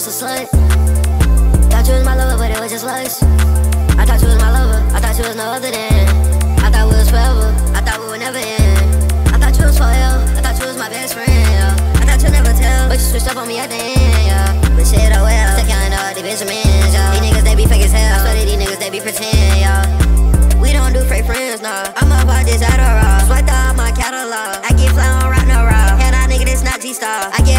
thought you was my lover, but it was just lust. I thought you was my lover, I thought you was no other than. I thought we was forever, I thought we would never end. I thought you was forever, I thought you was my best friend, yeah. I thought you'd never tell, but you switched up on me at the end, yeah. But shit, oh well, still counting all the Benjamins, yeah. These niggas, they be fake as hell. I swear that these niggas, they be pretend, yeah. We don't do fake friends, nah. I'm about this Adderall. Swipe out my catalog. I get fly on rock no raw. And I nigga, this not G-Star. I get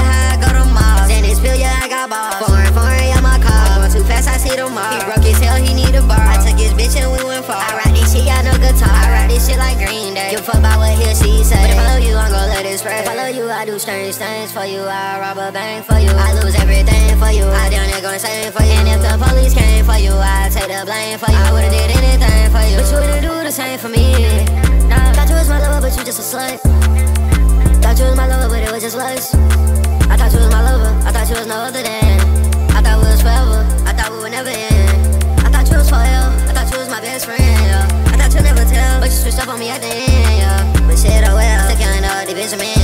Green Day. You fuck about what he or she say. But if I love you, I'm gon' let it spread. If I love you, I do strange things for you. I rob a bank for you. I lose everything for you. I down there gon' save for you. And if the police came for you, I take the blame for you. I would've did anything for you. But you wouldn't do the same for me. Nah, thought you was my lover, but you just a slut. Thought you was my lover, but it was just lust. I thought you switched up on me the end, yeah. But shit, oh well, still counting all the Benjamins.